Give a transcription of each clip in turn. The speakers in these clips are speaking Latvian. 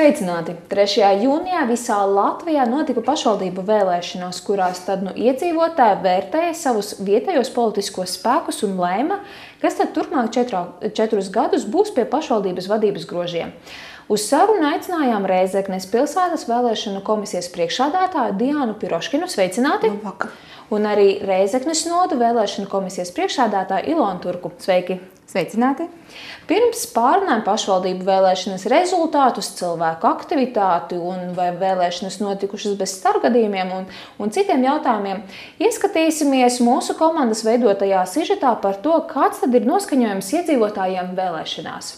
Sveicināti! 3. jūnijā visā Latvijā notika pašvaldību vēlēšanas, kurās tad nu, iedzīvotāji vērtēja savus vietējos politiskos spēkus un lēma, kas tad turpmāk četrā, četrus gadus būs pie pašvaldības vadības grožiem. Uz sarunu aicinājām Rēzeknes pilsētas vēlēšanu komisijas priekšādātāju Diānu Piroškinu. Sveicināti! Labvakar. Un arī Rēzeknes nodu vēlēšanu komisijas priekšādātāju Ilonu Turku. Sveiki! Sveicināti! Pirms pārunājam pašvaldību vēlēšanas rezultātus, cilvēku aktivitāti un vai vēlēšanas notikušas bez starpgadījumiem un, un citiem jautājumiem, ieskatīsimies mūsu komandas veidotajā sižetā par to, kāds tad ir noskaņojums iedzīvotājiem vēlēšanās.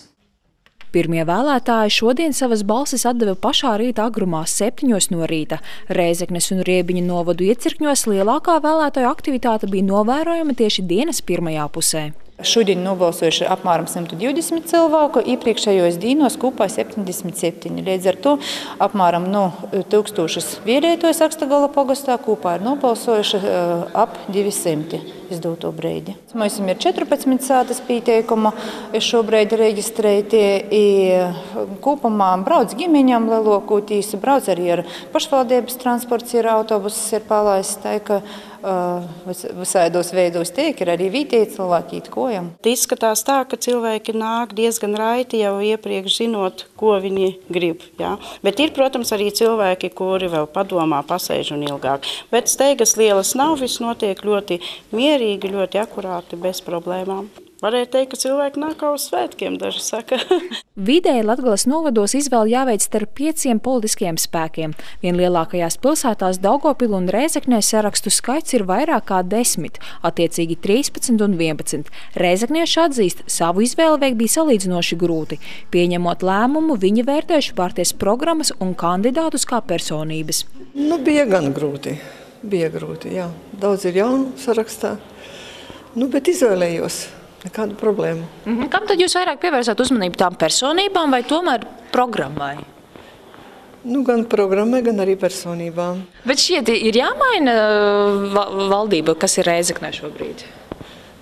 Pirmie vēlētāji šodien savas balsis atdeva pašā rīta agrumā, septiņos no rīta. Reizeknes un Riebiņa novadu iecirkņos lielākā vēlētāju aktivitāte bija novērojama tieši dienas pirmajā pusē. Šodien nobalsojuši apmēram 120 cilvēku, iepriekšējos dienos kopā 77. Līdz ar to apmēram no 1000 vietējos Akstagala pagastā kopā ir nobalsojuši uh, ap 200 izdoto brīdi. Mums ir 14 sātas pieteikumu šobrīd reģistrēti. Kopumā brauc ģimeņām lielākoties, brauc arī ar pašvaldības transports, ir autobuses, ir palaists. Visādos veidos tiek ir arī vietēji cilvēki it kojam. Izskatās tā, ka cilvēki nāk diezgan raiti jau iepriekš zinot, ko viņi grib. Jā. Bet ir, protams, arī cilvēki, kuri vēl padomā, pasēž un ilgāk. Bet steigas lielas nav, viss notiek ļoti mierīgi, ļoti akurāti, bez problēmām. Varēja teikt, ka cilvēki nāk uz svētkiem, daži saka. Vidēji Latgales novados izvēle jāveic starp pieciem politiskiem spēkiem. Vien lielākajās pilsētās Daugopilu un Rēzeknē sarakstu skaits ir vairāk kā desmit, attiecīgi 13 un 11. Rēzeknieši atzīst, savu izvēli veikt bija salīdzinoši grūti. Pieņemot lēmumu, viņi vērtējuši partijas programmas un kandidātus kā personības. Nu, bija gan grūti. Bija grūti, jā. Daudz ir jaunu sarakstā. Nu, bet izvēlējos. Nekādu problēmu. Mm -hmm. Kam tad jūs vairāk pievērsāt uzmanību tām personībām vai tomēr programmai? Nu, gan programmai, gan arī personībām. Bet šķiet, ir jāmaina valdība, kas ir Reizeknē šobrīd?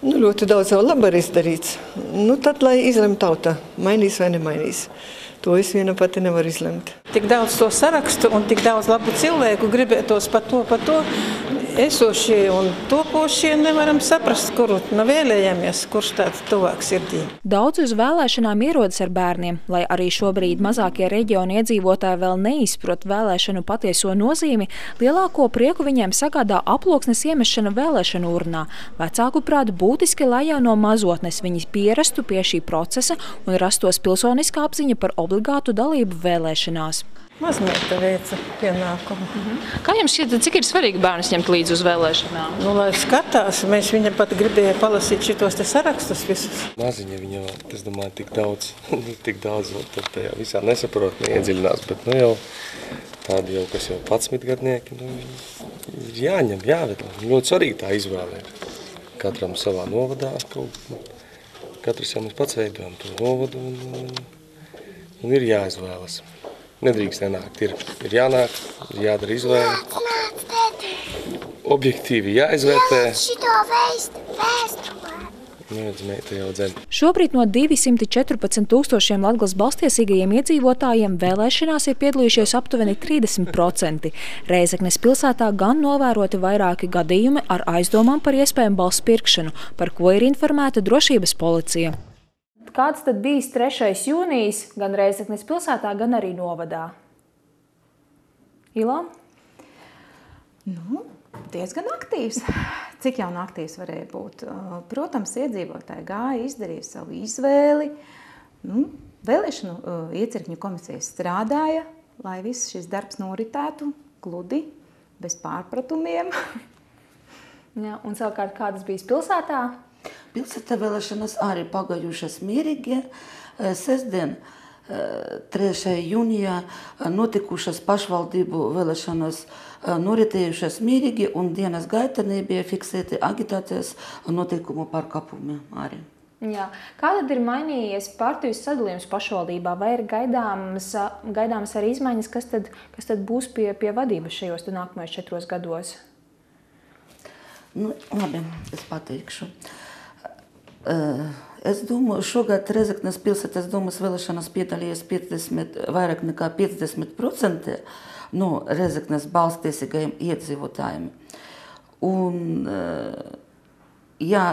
Nu, ļoti daudz jau labi ir izdarīts. Nu, tad, lai izlemj tauta, mainīs vai nemainīs. To es viena pati nevaru izlemt. Tik daudz to sarakstu un tik daudz labu cilvēku gribētos par to, par to esošie un topošie nevaram saprast, kuru nu vēlējamies, kurš tāds tuvāk sirdī. Daudz uz vēlēšanām ierodas ar bērniem, lai arī šobrīd mazākie reģioni iedzīvotāji vēl neizprot vēlēšanu patieso nozīmi, lielāko prieku viņiem sagādā aploksnes iemešana vēlēšanu urnā. Vecāku prāt būtiski, lai jau no mazotnes viņi pierastu pie šī procesa un rastos pilsoniskā apziņa par obligātu dalību vēlēšanās. Mazmeita veica pienākumu. Mm -hmm. Kā jums šķiet, cik ir svarīgi bērnus ņemt līdzi uz vēlēšanām? Nu, lai skatās, mēs viņam pat gribējām palasīt šitos te sarakstus visus. Maziņa viņa, es domāju, tik daudz, tik daudz tad tajā visā nesaprot, neiedziļinās, bet nu jau tādi jau, kas jau 11 gadnieki, nu, ir jāņem, jāved. Ļoti svarīgi tā izvēle ir. Katram savā novadā kaut Katrs jau mēs pats veidojam to novadu un, un, un ir jāizvēlas. Nedrīkst nenākt. Ir, ir jānāk, ir jādara izvēle. Objektīvi jāizvērtē. Šobrīd no 214 tūkstošiem Latgales balstiesīgajiem iedzīvotājiem vēlēšanās ir piedalījušies aptuveni 30%. Reizeknes pilsētā gan novēroti vairāki gadījumi ar aizdomām par iespējamu balsu pirkšanu, par ko ir informēta drošības policija. Kāds tad bijis 3. jūnijas gan Reizeknes pilsētā, gan arī novadā? Ilā? Nu, diezgan aktīvs. Cik jau aktīvs varēja būt? Protams, iedzīvotāji gāja, izdarīja savu izvēli. Nu, vēlēšanu iecirkņu komisija strādāja, lai viss šis darbs noritētu gludi, bez pārpratumiem. Jā, un savukārt, kādas bija pilsētā? Pilsēta vēlēšanas arī pagājušas mierīgi. Sestdien, 3. jūnijā, notikušas pašvaldību vēlēšanas noritējušas mierīgi un dienas gaitā nebija fiksēti agitācijas noteikumu pārkāpumi arī. Jā. Kā tad ir mainījies partiju sadalījums pašvaldībā, vai ir gaidāmas, gaidāmas arī izmaiņas, kas tad, kas tad būs pie, pie vadības šajos nākamajos četros gados? Nu, labi, es pateikšu. Es domāju, šogad Rezeknes pilsētas domas vēlēšanas piedalījās 50, vairāk nekā 50% no Rezeknes balstiesīgajiem iedzīvotājiem. Un, ja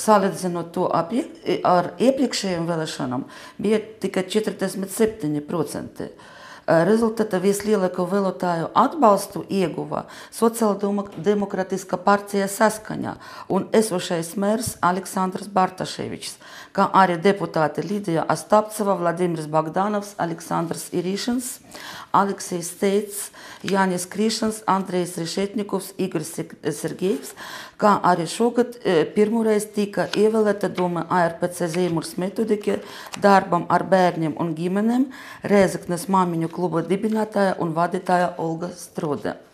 salīdzinot to ar iepriekšējiem vēlēšanām, bija tikai 47%. Rezultātā vislielāko vēlētāju atbalstu ieguva Sociāldemokrātiskā partija saskaņā un esošais mērs Aleksandrs Bartaševičs, kā arī deputāti Lidija Astapceva, Vladimirs Bagdanovs, Aleksandrs Irīšins, Aleksijs Steits, Jānis Krišans, Andrejs Rešetnikovs, Igors Sergejevs, kā arī šogad pirmoreiz tika ievēlēta doma ARPC Zīmurs metodike darbam ar bērniem un ģimenēm Rēzaknes māmiņu kluba dibinātāja un vadītāja Olga Strode.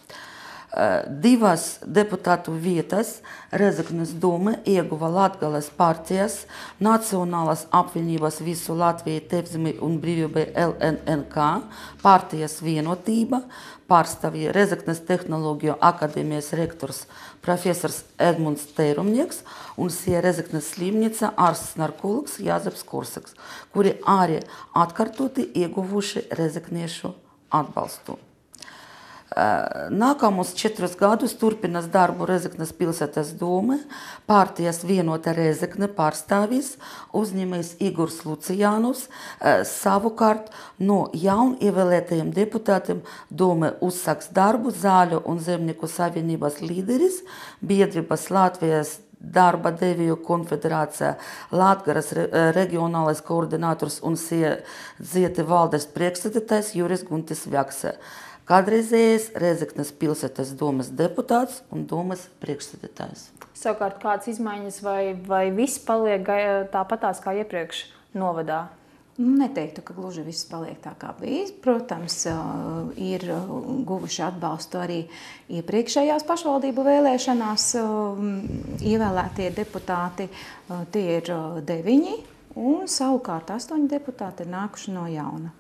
Divas deputātu vietas Rezeknes doma ieguva Latgales partijas, Nacionālās apvienības visu Latviju tevzimi un brīvībai LNNK, partijas vienotība, pārstāvja Rezeknes tehnoloģiju akadēmijas rektors profesors Edmunds Teirumnieks un sie Rezeknes slimnīca ārsts narkologs Jāzeps Korsaks, kuri arī atkārtoti ieguvuši rezekniešu atbalstu. Nākamos četrus gadus turpinās darbu Rezeknes pilsētas doma, partijas vienota Rezekne pārstāvis, uzņēmējs Igors Lucijānus, savukārt no jaun ievēlētajiem deputātiem doma uzsāks darbu Zāļu un Zemnieku savienības līderis, biedrības Latvijas darba devēju konfederācijā, Latvijas reģionālais koordinators un Ziete valdes priekšsēdētājs Juris Guntis Vjakse kādreizējais Rezeknes pilsētas domas deputāts un domas priekšsēdētājs. Savukārt, kādas izmaiņas vai, vai viss paliek tāpatās kā iepriekš novadā? Nu, neteiktu, ka gluži viss paliek tā, kā bija. Protams, ir guvuši atbalstu arī iepriekšējās pašvaldību vēlēšanās. Ievēlētie deputāti tie ir deviņi, un savukārt astoņi deputāti ir nākuši no jauna.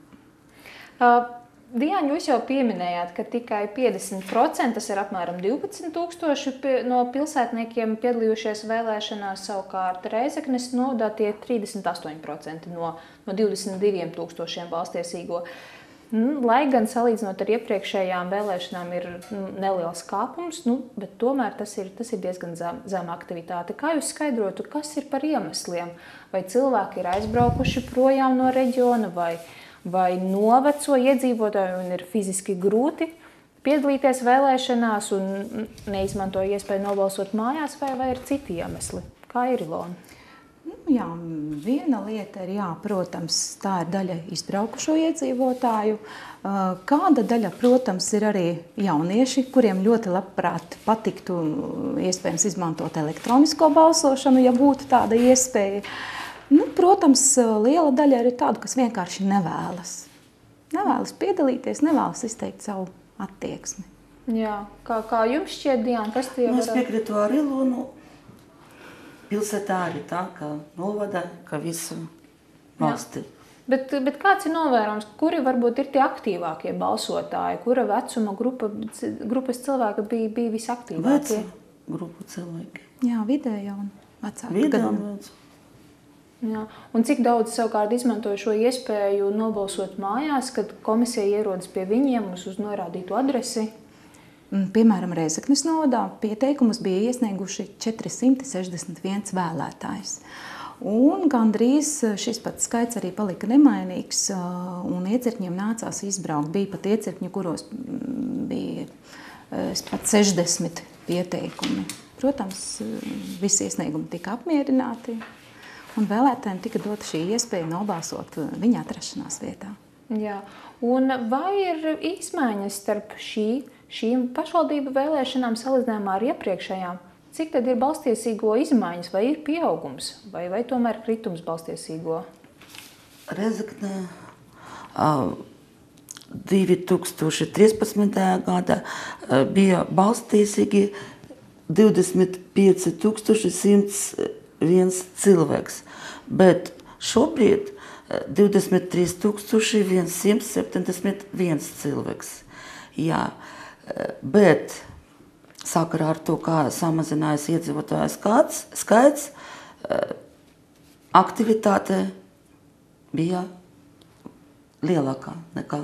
Uh. Diana, jūs jau pieminējāt, ka tikai 50%, tas ir apmēram 12,000 no pilsētniekiem piedalījušies vēlēšanās, savukārt Reizeknes nodā tie 38% no, no 22,000 valstiesīgo. Nu, lai gan salīdzinot ar iepriekšējām vēlēšanām ir nu, neliels kāpums, nu, bet tomēr tas ir, tas ir diezgan zem, zema aktivitāte. Kā jūs skaidrotu, kas ir par iemesliem? Vai cilvēki ir aizbraukuši projām no reģiona vai ne? Vai noveco iedzīvotāju un ir fiziski grūti piedalīties vēlēšanās un neizmanto iespēju nobalsot mājās, vai, vai ir citi iemesli? Kā ir Ilona? Nu, jā, viena lieta ir, jā, protams, tā ir daļa izbraukušo iedzīvotāju. Kāda daļa, protams, ir arī jaunieši, kuriem ļoti labprāt patiktu iespējams izmantot elektronisko balsošanu, ja būtu tāda iespēja. Uh, Nu, protams, liela daļa ir tāda, kas vienkārši nevēlas. Nevēlas piedalīties, nevēlas izteikt savu attieksmi. Jā, kā, kā jums šķiet, Diana, kas tie ir? Nu, es piekrītu arī Lunu. Pilsētā arī tā, ka novada, ka visu valsti. Jā. Bet, bet kāds ir novērojams, kuri varbūt ir tie aktīvākie balsotāji, kura vecuma grupa, grupas cilvēki bija, bija visaktīvākie? Veca grupu cilvēki. Jā, vidēja un vecāki. Vidēja un vecāki. Jā. Un cik daudz savukārt izmantoja šo iespēju nobalsot mājās, kad komisija ierodas pie viņiem uz, norādītu adresi? Mm, piemēram, Reizeknas novadā pieteikumus bija iesnieguši 461 vēlētājs. Un gandrīz šis pats skaits arī palika nemainīgs, un iecirkņiem nācās izbraukt. Bija pat iecirkņi, kuros mm, bija pat 60 pieteikumi. Protams, visi iesniegumi tika apmierināti, un vēlētājiem tika dota šī iespēja nobalsot uh, viņa atrašanās vietā. Jā. Un vai ir izmaiņas starp šī, šīm pašvaldību vēlēšanām salīdzinājumā ar iepriekšējām? Cik tad ir balstiesīgo izmaiņas, vai ir pieaugums, vai, vai tomēr kritums balstiesīgo? Rezekne, uh, 2013. gada uh, bija balstiesīgi 25 100 viens cilvēks. Bet šobrīd 23,171 eh, cilvēks. Jā, eh, bet sakarā ar to, kā samazinājās iedzīvotāju skaits, skaits aktivitāte bija lielākā nekā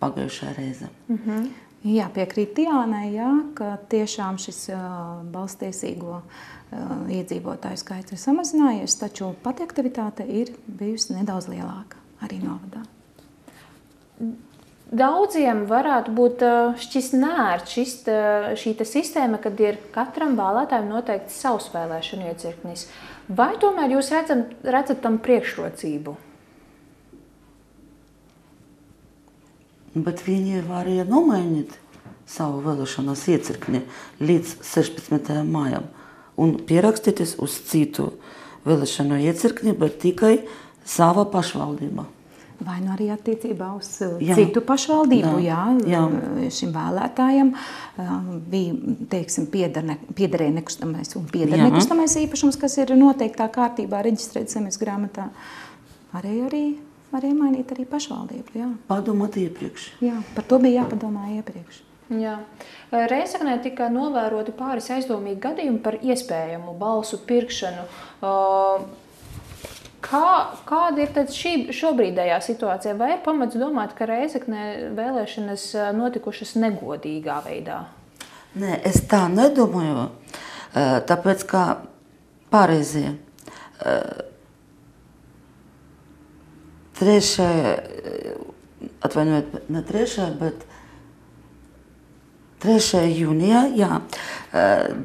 pagājušajā reizē. Mm -hmm. Jā, piekrīt Jānai, jā, ka tiešām šis balstiesīgo uh, iedzīvotāju skaits ir samazinājies, taču pati aktivitāte ir bijusi nedaudz lielāka arī novadā. Daudziem varētu būt šis nērts, šis, šī sistēma, kad ir katram vēlētājam noteikti savs vēlēšanu iecirknis. Vai tomēr jūs redzam, redzat tam priekšrocību? Bet viņi varēja nomainīt savu vēlēšanas iecirkni līdz 16. maijam un pierakstīties uz citu vēlēšanu iecirkni, bet tikai sava pašvaldība. Vai nu arī attiecībā uz uh, jā. citu pašvaldību, jā. Jā, jā. šim vēlētājam uh, bija, teiksim, piedar, piederēja nekustamais un pieder nekustamais īpašums, kas ir noteiktā kārtībā reģistrēts zemes grāmatā. Varēja arī, varēja mainīt arī pašvaldību, jā. Padomāt iepriekš. Jā, par to bija jāpadomā iepriekš. Jā. Reizeknē tika novēroti pāris aizdomīgi gadījumi par iespējamu balsu pirkšanu. Kā, kāda ir šī šobrīdējā situācija? Vai ir pamats domāt, ka Reizeknē vēlēšanas notikušas negodīgā veidā? Nē, es tā nedomāju. Tāpēc kā pareizie. Trešajā, atvainojiet, ne trešajā, bet 3. jūnijā, jā,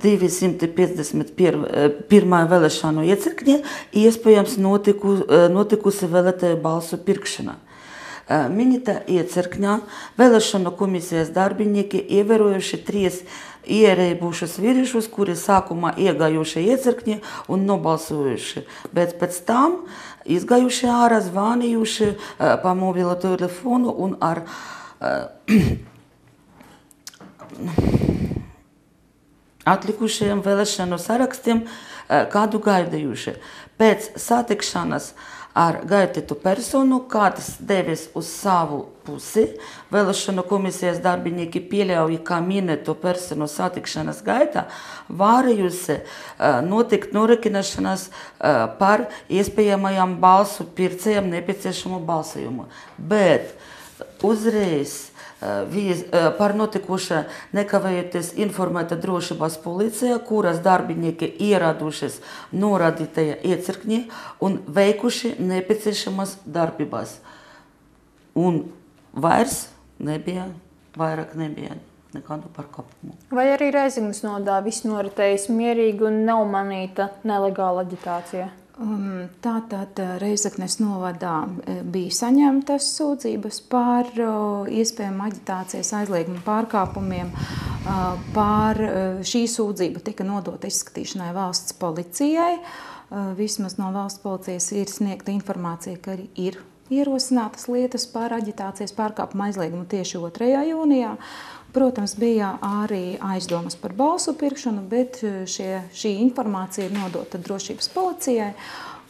251. vēlēšanu iecirkņi iespējams notiku, notikusi vēlētāju balsu pirkšana. Minētā iecirkņā vēlēšanu komisijas darbinieki ievērojuši trīs ierēbušus vīriešus, kuri sākumā iegājuši iecirkņi un nobalsojuši, bet pēc tam izgājuši ārā, zvanījuši pa mobilo telefonu un ar atlikušajiem vēlēšanu sarakstiem eh, kādu gaidījuši. Pēc satikšanās ar gaitītu personu, kāds devis uz savu pusi, vēlēšanu komisijas darbinieki pieļauj, ka minēto personu satikšanās gaitā varējusi uh, notikt norekināšanās uh, par iespējamajām balsu pircējiem nepieciešamo balsojumu. Bet uzreiz Vīz, par notikušo nekavējoties informēta drošības policija, kuras darbinieki ieradušies norādītajā iecirkņī un veikuši nepieciešamas darbības. Un vairs nebija, vairāk nebija nekādu pārkāpumu. Vai arī Reizeknas nodā viss noritējis mierīgi un nav manīta nelegāla aģitācija? Um, Tātad uh, Reizeknes novadā uh, bija saņemtas sūdzības par uh, iespējamu aģitācijas aizliegumu pārkāpumiem. Pār šī sūdzība tika nodota izskatīšanai valsts policijai. Vismaz no valsts policijas ir sniegta informācija, ka ir ierosinātas lietas par aģitācijas pārkāpumu aizliegumu tieši 2. jūnijā. Protams, bija arī aizdomas par balsu pirkšanu, bet e, šie, šī informācija ir nodota drošības policijai.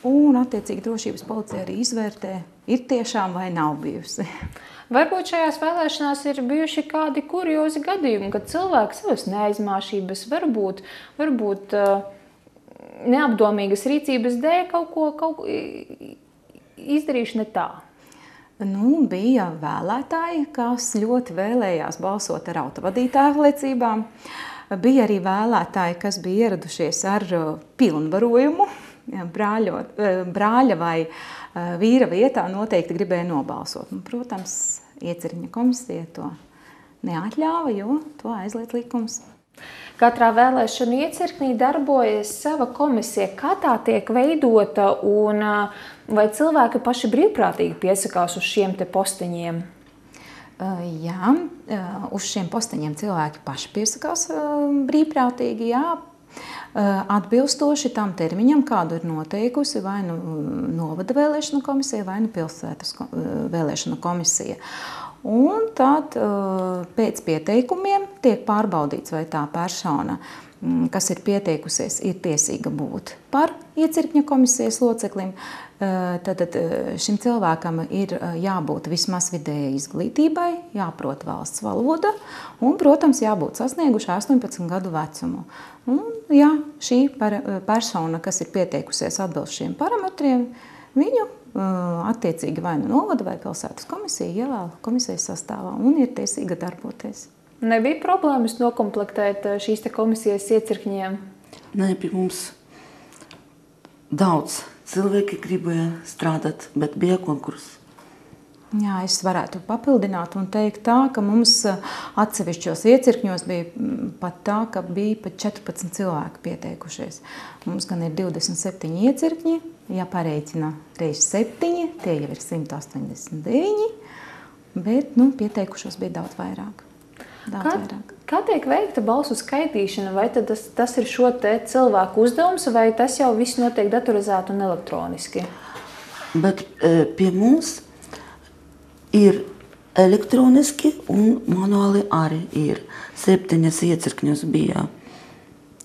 Un, attiecīgi, drošības policija arī izvērtē, ir tiešām vai nav bijusi. Varbūt šajās vēlēšanās ir bijuši kādi kuriozi gadījumi, kad cilvēks savas neaizmāšības, varbūt, varbūt uh, neapdomīgas rīcības dēļ kaut ko, kaut ko izdarījuši ne tā. Nu, bija vēlētāji, kas ļoti vēlējās balsot ar autovadītāju liecībām. Bija arī vēlētāji, kas bija ieradušies ar uh, pilnvarojumu, brāļo, uh, brāļa vai uh, vīra vietā noteikti gribēja nobalsot. Un, protams, ieceriņa komisija to neatļāva, jo to aizliet likums. Katrā vēlēšana iecirknī darbojas sava komisija. Kā tā tiek veidota un vai cilvēki paši brīvprātīgi piesakās uz šiem te posteņiem? Jā, uz šiem posteņiem cilvēki paši piesakās brīvprātīgi. Jā. Atbilstoši tam termiņam, kādu ir noteikusi vai nu novada vēlēšana komisija, vai nu pilsētas vēlēšana komisija. Un tad pēc pieteikumiem tiek pārbaudīts, vai tā persona mm, kas ir pieteikusies, ir tiesīga būt par iecirkņa komisijas loceklim. Tad šim cilvēkam ir jābūt vismaz vidējai izglītībai, jāprot valsts valoda un, protams, jābūt sasnieguši 18 gadu vecumu. Un, ja šī persona, kas ir pieteikusies atbilst šiem parametriem, viņu attiecīgi vai nu novada vai pilsētas komisija ievēl komisijas sastāvā un ir tiesīga darboties. Nebija problēmas nokomplektēt šīs komisijas iecirkņiem? Nē, pie mums daudz cilvēki gribēja strādāt, bet bija konkurss. Jā, es varētu papildināt un teikt tā, ka mums atsevišķos iecirkņos bija pat tā, ka bija pat 14 cilvēki pieteikušies. Mums gan ir 27 iecirkņi, ja pareicina reiz 7, tie jau ir 189, bet nu, pieteikušos bija daudz vairāk. Daudz kā, vairāk. kā tiek veikta balsu skaitīšana? Vai tas, tas ir šo cilvēku uzdevums, vai tas jau viss notiek datorizēti un elektroniski? Bet e, pie mums ir elektroniski un manuāli arī ir. Septiņas iecirkņus bija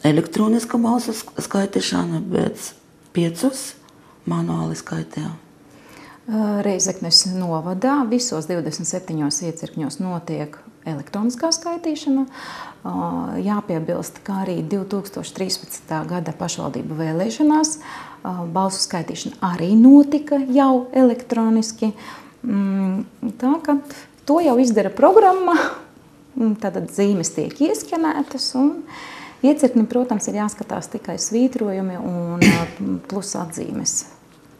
elektroniska balsu skaitīšana, bet piecus manuāli skaitījām. Reizeknes novadā visos 27 iecirkņos notiek elektroniskā skaitīšana. Jāpiebilst, ka arī 2013. gada pašvaldību vēlēšanās balsu skaitīšana arī notika jau elektroniski. Mm, tā ka to jau izdara programma, tad zīmes tiek ieskanētas. Iecirkni, protams, ir jāskatās tikai svītrojumi un plus atzīmes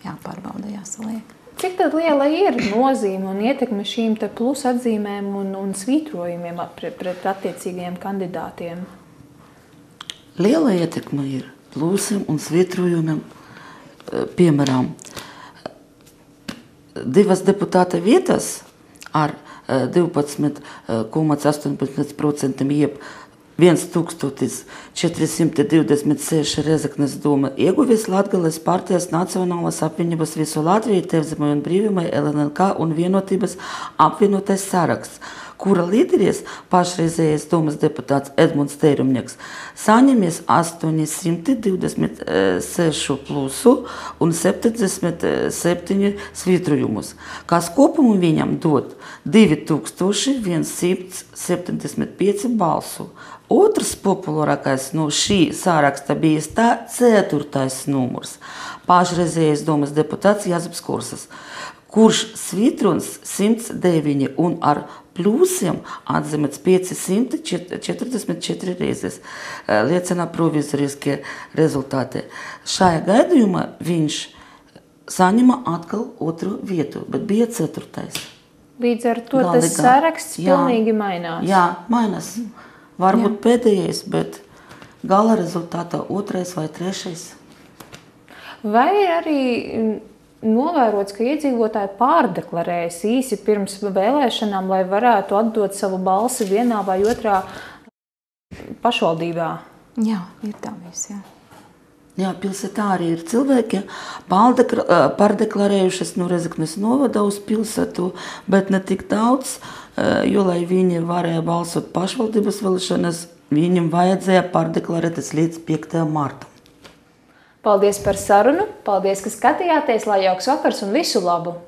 jāpārbauda, jāsaliek. Cik liela ir nozīme un ietekme šīm plus atzīmēm un, un svītrojumiem pret, pret attiecīgajiem kandidātiem? Liela ietekme ir plusiem un svītrojumiem. Piemēram, divas deputāta vietas ar 12,18% jeb 1426 Rezeknes doma ieguvis Latgales partijas Nacionālās apvienības visu Latviju, Tevzemai un Brīvimai, LNLK un vienotības apvienotais saraksts, kura līderis pašreizējais domas deputāts Edmunds Teirumnieks saņemies 826 plusu un 77 svītrojumus, kas kopumu viņam dod 2175 balsu. Otrs populārākais no šī sāraksta bija tā ceturtais numurs - pašreizējais domas deputāts Jāzeps Kursas, kurš svītrons 109 un ar plusiem atzīmēts 544 reizes, liecina provizoriskie rezultāti. Šajā gadījumā viņš saņēma atkal otru vietu, bet bija ceturtais. Līdz ar to Galīgā. tas saraksts jā, pilnīgi mainās. Jā, mainās. Varbūt Jā. pēdējais, bet gala rezultātā otrais vai trešais. Vai arī novērots, ka iedzīvotāji pārdeklarējas īsi pirms vēlēšanām, lai varētu atdot savu balsi vienā vai otrā pašvaldībā? Jā, ir tā viss. Jā. Jā, pilsētā arī ir cilvēki pārdeklarējušies no Rezeknes novada uz pilsētu, bet ne tik daudz. Jo, lai viņi varēja balsot pašvaldības vēlēšanas, viņam vajadzēja pārdeklarēties līdz 5. martam. Paldies par sarunu, paldies, ka skatījāties, lai jauks vakars un visu labu!